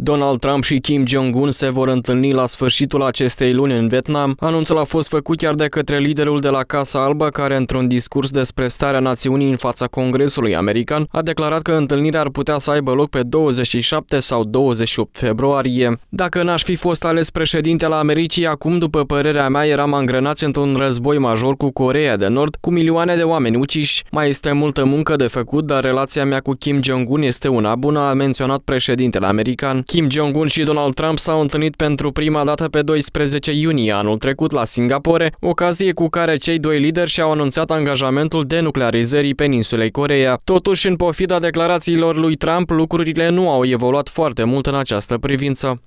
Donald Trump și Kim Jong-un se vor întâlni la sfârșitul acestei luni în Vietnam. Anunțul a fost făcut chiar de către liderul de la Casa Albă, care într-un discurs despre starea națiunii în fața Congresului American a declarat că întâlnirea ar putea să aibă loc pe 27 sau 28 februarie. Dacă n-aș fi fost ales președinte la Americii, acum, după părerea mea, eram angrenați într-un război major cu Coreea de Nord, cu milioane de oameni uciși. Mai este multă muncă de făcut, dar relația mea cu Kim Jong-un este una bună, a menționat președintele american. Kim Jong-un și Donald Trump s-au întâlnit pentru prima dată pe 12 iunie anul trecut la Singapore, ocazie cu care cei doi lideri și-au anunțat angajamentul denuclearizării peninsulei Coreea. Totuși, în pofida declarațiilor lui Trump, lucrurile nu au evoluat foarte mult în această privință.